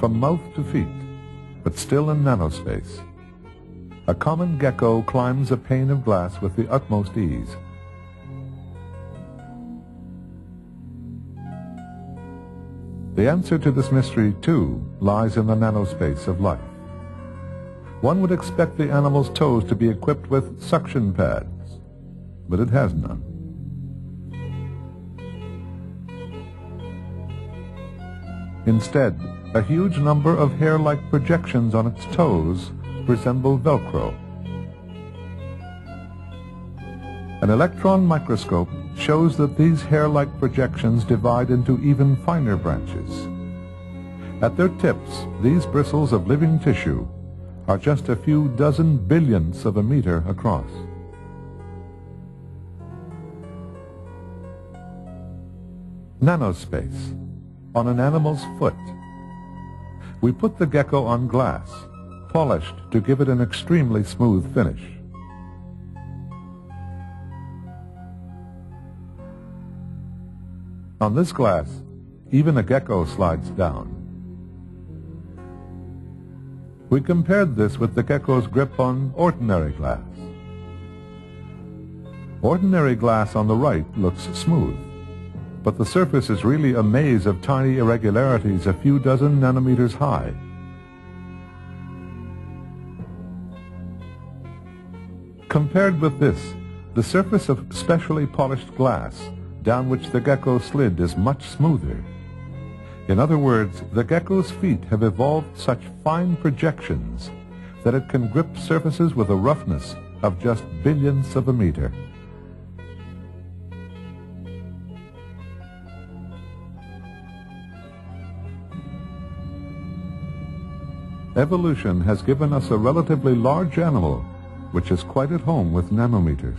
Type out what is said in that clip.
from mouth to feet, but still in nanospace. A common gecko climbs a pane of glass with the utmost ease. The answer to this mystery, too, lies in the nanospace of life. One would expect the animal's toes to be equipped with suction pads, but it has none. Instead, a huge number of hair-like projections on its toes resemble Velcro. An electron microscope shows that these hair-like projections divide into even finer branches. At their tips, these bristles of living tissue are just a few dozen billionths of a meter across. Nanospace, on an animal's foot. We put the gecko on glass, polished to give it an extremely smooth finish. On this glass, even a gecko slides down. We compared this with the gecko's grip on ordinary glass. Ordinary glass on the right looks smooth, but the surface is really a maze of tiny irregularities a few dozen nanometers high. Compared with this, the surface of specially polished glass down which the gecko slid is much smoother. In other words, the gecko's feet have evolved such fine projections that it can grip surfaces with a roughness of just billionths of a meter. Evolution has given us a relatively large animal which is quite at home with nanometers.